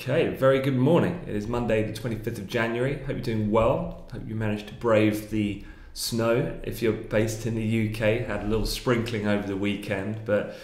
Okay, very good morning. It is Monday, the 25th of January. Hope you're doing well. Hope you managed to brave the snow. If you're based in the UK, had a little sprinkling over the weekend, but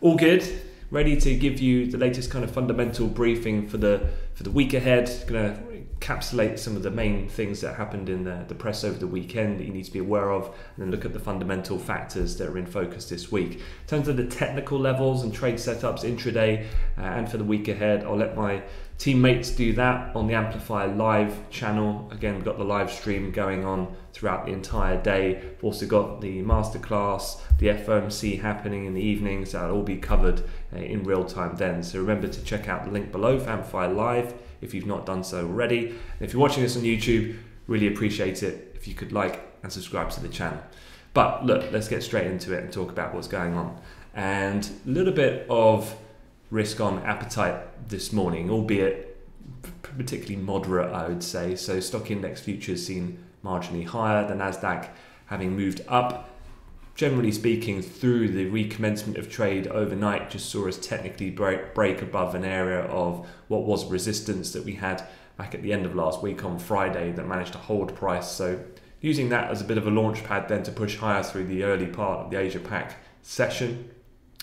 all good. Ready to give you the latest kind of fundamental briefing for the for the week ahead. To encapsulate some of the main things that happened in the, the press over the weekend that you need to be aware of, and then look at the fundamental factors that are in focus this week. In terms of the technical levels and trade setups intraday uh, and for the week ahead, I'll let my teammates do that on the Amplify Live channel. Again, we've got the live stream going on throughout the entire day. We've also got the masterclass, the FOMC happening in the evenings. That'll all be covered uh, in real time then. So remember to check out the link below for Amplify Live if you've not done so already. And if you're watching this on YouTube, really appreciate it if you could like and subscribe to the channel. But look, let's get straight into it and talk about what's going on. And a little bit of risk on appetite this morning, albeit particularly moderate, I would say. So stock index futures seen marginally higher, the Nasdaq having moved up. Generally speaking, through the recommencement of trade overnight, just saw us technically break, break above an area of what was resistance that we had back at the end of last week on Friday that managed to hold price. So using that as a bit of a launch pad then to push higher through the early part of the Asia Pac session.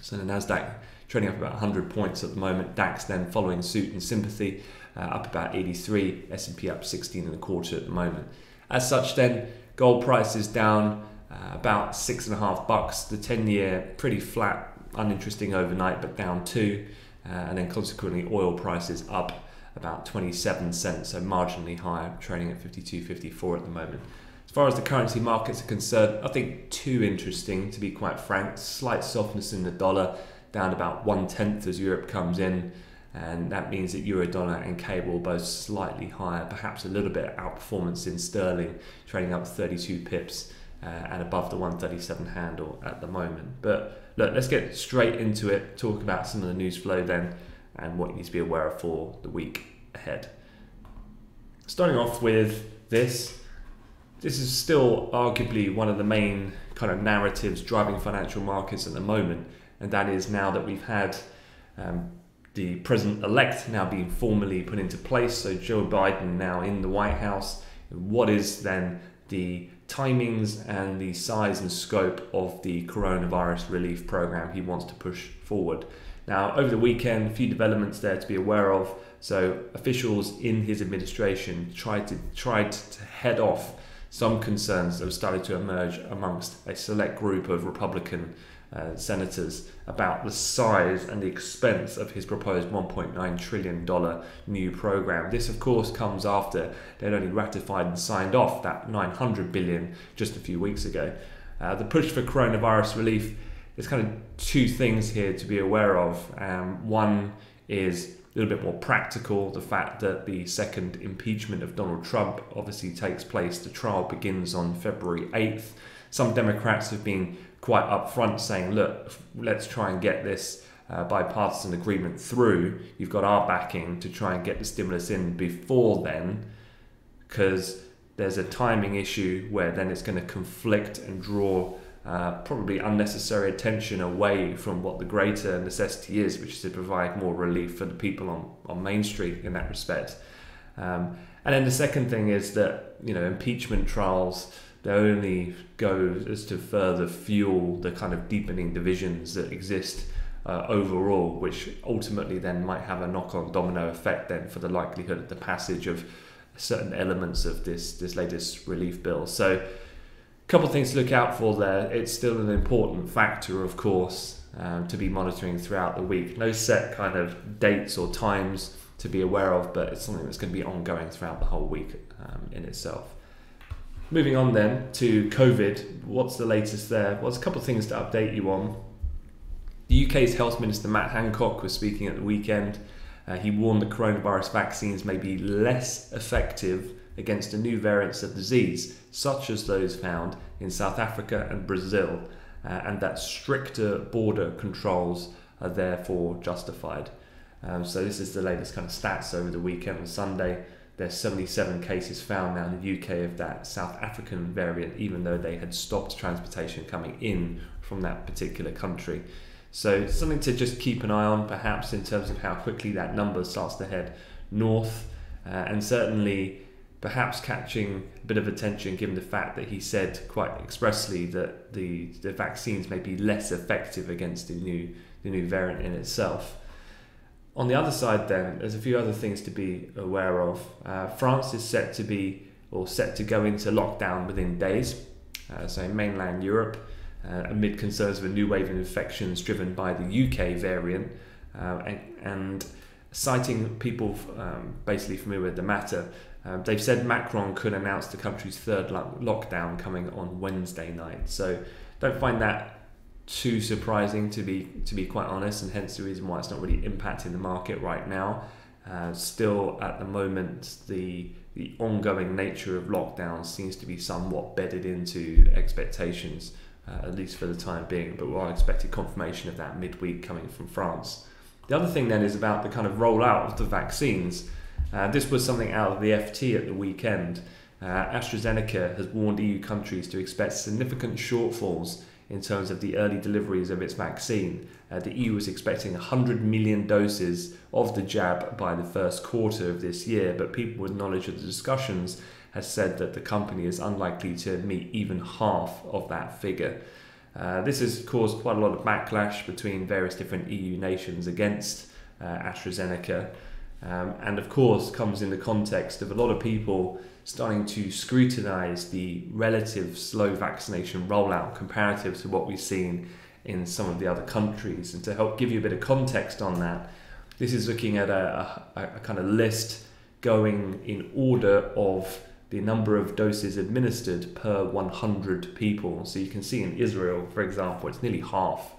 So the Nasdaq trading up about 100 points at the moment. DAX then following suit in sympathy, uh, up about 83. S&P up 16 and a quarter at the moment. As such, then gold price is down uh, about six and a half bucks. The 10-year pretty flat, uninteresting overnight, but down two, uh, and then consequently oil prices up about 27 cents, so marginally higher, trading at 52.54 at the moment. As far as the currency markets are concerned, I think too interesting to be quite frank. Slight softness in the dollar, down about one tenth as Europe comes in, and that means that euro dollar and cable both slightly higher, perhaps a little bit outperformance in sterling, trading up 32 pips uh, and above the 137 handle at the moment. But look, let's get straight into it. Talk about some of the news flow then, and what you need to be aware of for the week ahead. Starting off with this this is still arguably one of the main kind of narratives driving financial markets at the moment, and that is now that we've had um, the president elect now being formally put into place, so Joe Biden now in the White House. What is then the timings and the size and scope of the coronavirus relief program he wants to push forward? Now, over the weekend, a few developments there to be aware of. So, officials in his administration tried to tried to head off some concerns that have started to emerge amongst a select group of Republican uh, senators about the size and the expense of his proposed $1.9 trillion new program. This, of course, comes after they'd only ratified and signed off that 900 billion just a few weeks ago. Uh, the push for coronavirus relief, there's kind of two things here to be aware of. Um, one is a little bit more practical. The fact that the second impeachment of Donald Trump obviously takes place, the trial begins on February 8th. Some Democrats have been quite upfront saying, look, let's try and get this uh, bipartisan agreement through. You've got our backing to try and get the stimulus in before then, because there's a timing issue where then it's going to conflict and draw uh, probably unnecessary attention away from what the greater necessity is, which is to provide more relief for the people on, on Main Street in that respect. Um, and then the second thing is that you know impeachment trials they only go as to further fuel the kind of deepening divisions that exist uh, overall, which ultimately then might have a knock-on domino effect then for the likelihood of the passage of certain elements of this this latest relief bill. So a couple of things to look out for there. It's still an important factor, of course, um, to be monitoring throughout the week. No set kind of dates or times to be aware of, but it's something that's going to be ongoing throughout the whole week um, in itself. Moving on then to COVID, what's the latest there? Well, there's a couple of things to update you on. The UK's Health Minister Matt Hancock was speaking at the weekend. Uh, he warned the coronavirus vaccines may be less effective against the new variants of disease, such as those found in South Africa and Brazil, uh, and that stricter border controls are therefore justified. Um, so this is the latest kind of stats over the weekend on Sunday. There's 77 cases found now in the UK of that South African variant, even though they had stopped transportation coming in from that particular country. So something to just keep an eye on, perhaps in terms of how quickly that number starts to head north, uh, and certainly perhaps catching a bit of attention given the fact that he said quite expressly that the, the vaccines may be less effective against the new the new variant in itself. On the other side, then, there's a few other things to be aware of. Uh, France is set to be or set to go into lockdown within days. Uh, so in mainland Europe, uh, amid concerns of a new wave of infections driven by the UK variant, uh, and, and, citing people um, basically familiar with the matter, uh, they've said Macron could announce the country's third lo- lockdown coming on Wednesday night. So don't find that too surprising to be to be quite honest, and hence the reason why it's not really impacting the market right now. Uh, still, at the moment, the the ongoing nature of lockdown seems to be somewhat bedded into expectations, uh, at least for the time being. But we're expecting confirmation of that midweek coming from France. The other thing then is about the kind of rollout of the vaccines. Uh, this was something out of the FT at the weekend. Uh, AstraZeneca has warned EU countries to expect significant shortfalls in terms of the early deliveries of its vaccine. Uh, the EU was expecting 100 million doses of the jab by the first quarter of this year, but people with knowledge of the discussions has said that the company is unlikely to meet even half of that figure. Uh, this has caused quite a lot of backlash between various different EU nations against uh, AstraZeneca, um, and of course comes in the context of a lot of people starting to scrutinize the relative slow vaccination rollout comparative to what we've seen in some of the other countries. And to help give you a bit of context on that, this is looking at a, a, a kind of list going in order of the number of doses administered per 100 people. So you can see in Israel, for example, it's nearly half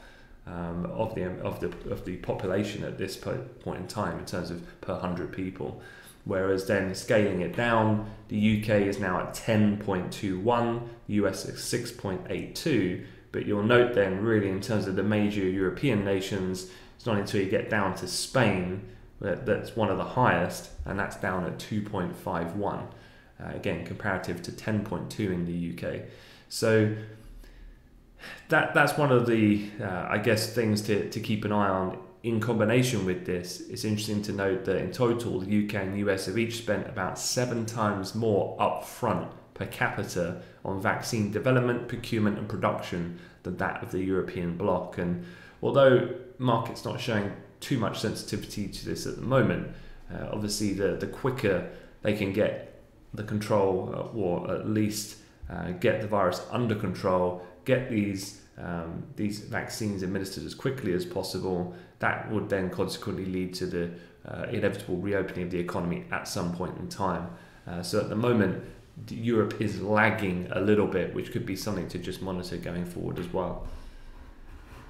um, of the of the of the population at this point in time in terms of per 100 people. Whereas then scaling it down, the UK is now at 10.21, US is 6.82. But you'll note then, really, in terms of the major European nations, it's not until you get down to Spain that, that's one of the highest, and that's down at 2.51. Uh, again, comparative to 10.2 in the UK. So that that's one of the, uh, I guess, things to, to keep an eye on in combination with this, it's interesting to note that in total, the UK and US have each spent about seven times more upfront per capita on vaccine development, procurement, and production than that of the European bloc. And although markets not showing too much sensitivity to this at the moment, uh, obviously the the quicker they can get the control, uh, or at least uh, get the virus under control, get these um, these vaccines administered as quickly as possible, that would then consequently lead to the uh, inevitable reopening of the economy at some point in time. Uh, so at the moment, Europe is lagging a little bit, which could be something to just monitor going forward as well.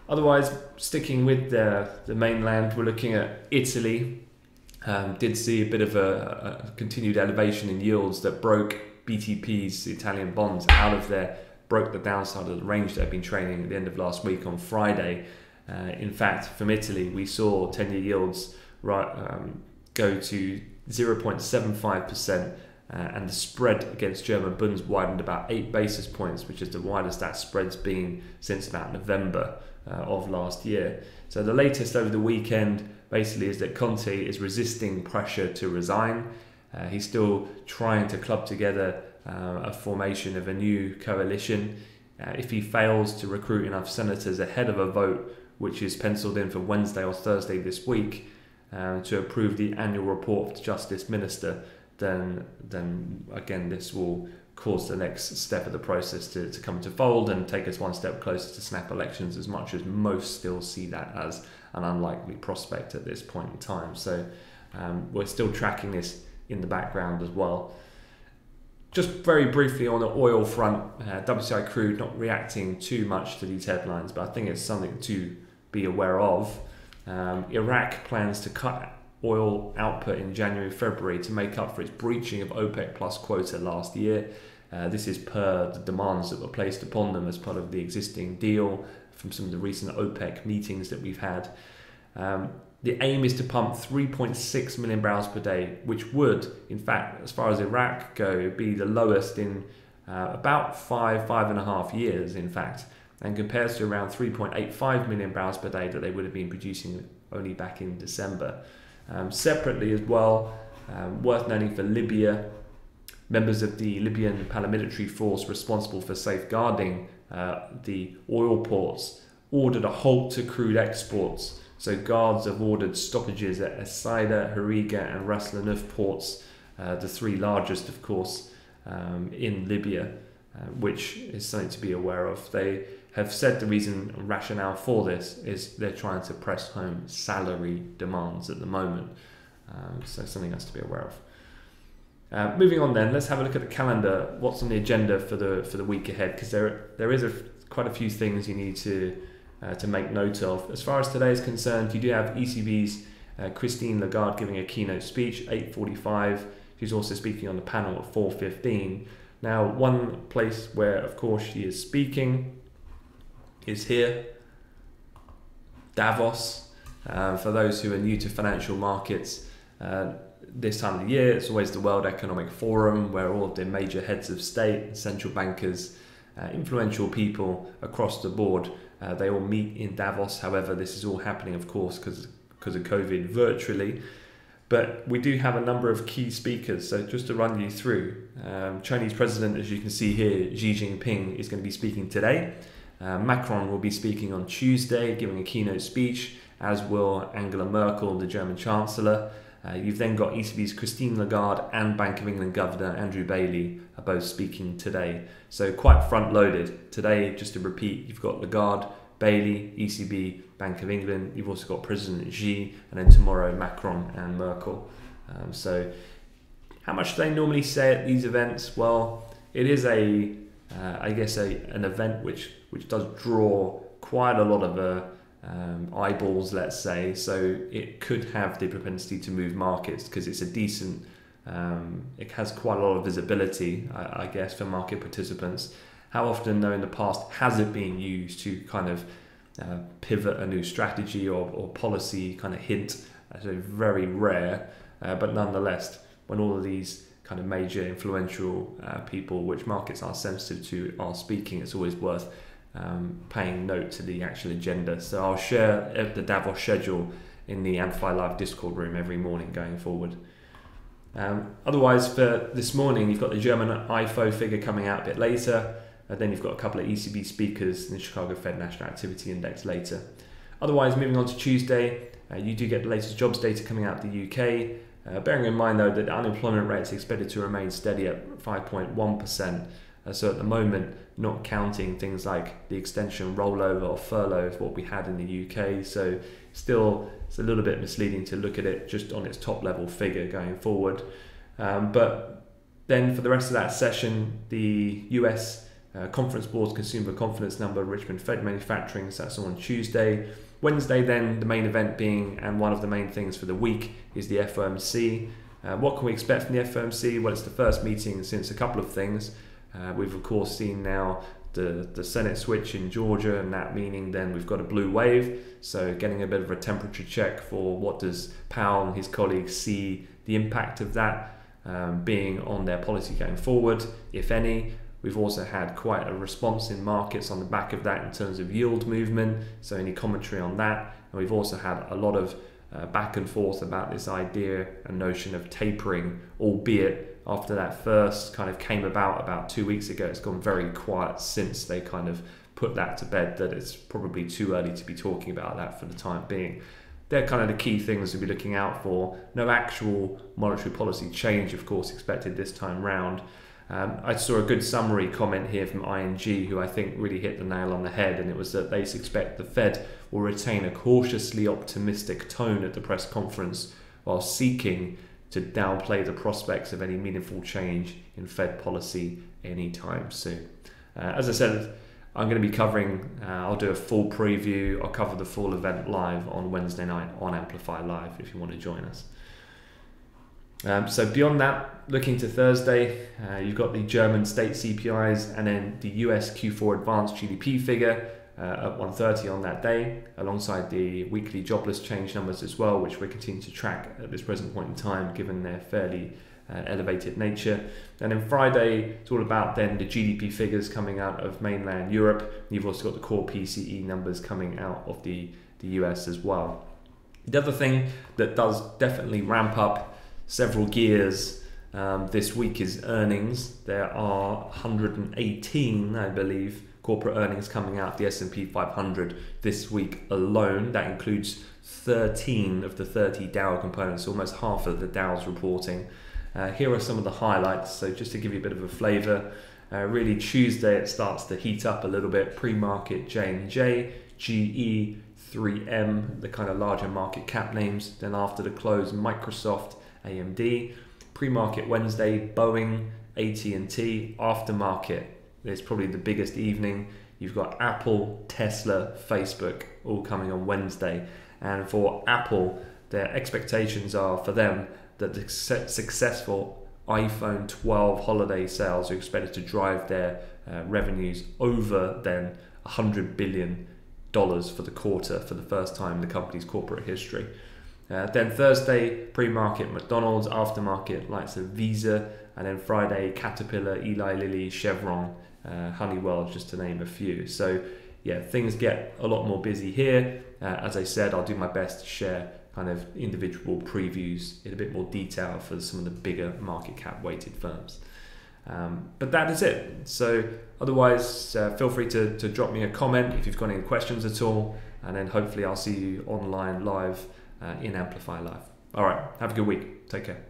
Otherwise, sticking with the, the mainland, we're looking at Italy. Um, did see a bit of a, a continued elevation in yields that broke BTP's Italian bonds out of their broke the downside of the range they've been trading at the end of last week on Friday. Uh, in fact, from Italy, we saw 10 year yields right, um, go to 0.75%, uh, and the spread against German bonds widened about 8 basis points, which is the widest that spread's been since about November uh, of last year. So, the latest over the weekend basically is that Conte is resisting pressure to resign. Uh, he's still trying to club together uh, a formation of a new coalition. Uh, if he fails to recruit enough senators ahead of a vote, which is penciled in for Wednesday or Thursday this week, uh, to approve the annual report of the Justice Minister, then then again this will cause the next step of the process to, to come to fold and take us one step closer to snap elections as much as most still see that as an unlikely prospect at this point in time. So um, we're still tracking this in the background as well. Just very briefly on the oil front, uh, WTI crude not reacting too much to these headlines, but I think it's something to be aware of. Um, Iraq plans to cut oil output in January, February to make up for its breaching of OPEC plus quota last year. Uh, this is per the demands that were placed upon them as part of the existing deal from some of the recent OPEC meetings that we've had. Um, the aim is to pump 3.6 million barrels per day, which would, in fact, as far as Iraq go, be the lowest in uh, about five, five and a half years, in fact. and compares to around 3.85 million barrels per day that they would have been producing only back in December. Um, separately, as well, um, worth noting for Libya, members of the Libyan paramilitary force responsible for safeguarding uh, the oil ports ordered a halt to crude exports. So guards have ordered stoppages at Es Sider, Hariga, and Ras Lanuf ports, uh, the three largest, of course, um, in Libya, uh, which is something to be aware of. They have said the reason rationale for this is they're trying to press home salary demands at the moment. Um, so something else to be aware of. Uh, moving on, then let's have a look at the calendar. What's on the agenda for the for the week ahead? Because there there is a, quite a few things you need to uh, to make note of. As far as today is concerned, you do have ECB's uh, Christine Lagarde giving a keynote speech, 8:45. She's also speaking on the panel at 4:15. Now, one place where, of course, she is speaking is here, Davos. Uh, for those who are new to financial markets, uh, this time of the year, it's always the World Economic Forum where all of the major heads of state, central bankers, uh, influential people across the board, uh, they all meet in Davos. However, this is all happening, of course, because of COVID virtually. But we do have a number of key speakers. So just to run you through, um, Chinese President, as you can see here, Xi Jinping is going to be speaking today. Uh, Macron will be speaking on Tuesday, giving a keynote speech, as will Angela Merkel, the German Chancellor. Uh, you've then got ECB's Christine Lagarde and Bank of England Governor Andrew Bailey are both speaking today. So quite front loaded. Today, just to repeat, you've got Lagarde, Bailey, ECB, Bank of England. You've also got President Xi, and then tomorrow Macron and Merkel. Um, so, how much do they normally say at these events? Well, it is a, uh, I guess, a an event which which does draw quite a lot of uh, um, eyeballs, let's say. So it could have the propensity to move markets because it's a decent. Um, it has quite a lot of visibility, I, I guess, for market participants. How often, though, in the past, has it been used to kind of uh, pivot a new strategy or, or policy kind of hint? So very rare, uh, but nonetheless, when all of these kind of major influential uh, people, which markets are sensitive to, are speaking, it's always worth um, paying note to the actual agenda. So I'll share uh, the Davos schedule in the Amplify Live Discord room every morning going forward. Um, otherwise, for this morning, you've got the German IFO figure coming out a bit later. And then you've got a couple of ECB speakers in the Chicago Fed National Activity Index later. Otherwise, moving on to Tuesday, uh, you do get the latest jobs data coming out of the UK. Uh, bearing in mind, though, that the unemployment rate is expected to remain steady at 5.1%. Uh, so at the moment, not counting things like the extension rollover or furlough of what we had in the UK. So still, it's a little bit misleading to look at it just on its top level figure going forward. Um, but then for the rest of that session, the US uh, Conference Board's Consumer Confidence Number, Richmond Fed Manufacturing, so that's on Tuesday. Wednesday, then, the main event being, and one of the main things for the week, is the FOMC. Uh, what can we expect from the FOMC? Well, it's the first meeting since a couple of things. Uh, we've, of course, seen now the, the Senate switch in Georgia, and that meaning then we've got a blue wave. So, getting a bit of a temperature check for what does Powell and his colleagues see the impact of that um, being on their policy going forward, if any. We've also had quite a response in markets on the back of that in terms of yield movement. So, any commentary on that? And we've also had a lot of uh, back and forth about this idea and notion of tapering, albeit after that first kind of came about about two weeks ago, it's gone very quiet since they kind of put that to bed that it's probably too early to be talking about that for the time being. They're kind of the key things to be looking out for. No actual monetary policy change, of course, expected this time round. Um, I saw a good summary comment here from ING, who I think really hit the nail on the head, and it was that they expect the Fed will retain a cautiously optimistic tone at the press conference while seeking to downplay the prospects of any meaningful change in Fed policy anytime soon. Uh, as I said, I'm going to be covering, uh, I'll do a full preview, I'll cover the full event live on Wednesday night on Amplify Live if you want to join us. Um, so beyond that, looking to Thursday, uh, you've got the German state CPIs and then the US Q4 advanced GDP figure uh, at 1.30 on that day, alongside the weekly jobless change numbers as well, which we're continuing to track at this present point in time, given they're fairly uh, elevated nature. And then Friday, it's all about then the GDP figures coming out of mainland Europe. You've also got the core PCE numbers coming out of the, the US as well. The other thing that does definitely ramp up several gears um, this week is earnings. There are 118, I believe, corporate earnings coming out of the S&P 500 this week alone. That includes 13 of the 30 Dow components, almost half of the Dow's reporting. Uh, here are some of the highlights. So just to give you a bit of a flavour, uh, really Tuesday it starts to heat up a little bit. Pre-market J&J, GE, 3M, the kind of larger market cap names. Then after the close, Microsoft, AMD. Pre-market Wednesday, Boeing, AT&T. Aftermarket, it's probably the biggest evening. You've got Apple, Tesla, Facebook all coming on Wednesday. And for Apple, their expectations are for them that the successful iPhone 12 holiday sales are expected to drive their uh, revenues over then 100 billion dollars for the quarter for the first time in the company's corporate history. Uh, then Thursday, pre-market McDonald's, aftermarket likes of Visa, and then Friday Caterpillar, Eli Lilly, Chevron, uh, Honeywell, just to name a few. So yeah, things get a lot more busy here. Uh, as I said, I'll do my best to share kind of individual previews in a bit more detail for some of the bigger market cap weighted firms. Um, but that is it. So, otherwise, uh, feel free to, to drop me a comment if you've got any questions at all, and then hopefully I'll see you online live Uh, in Amplify Live. All right, have a good week. Take care.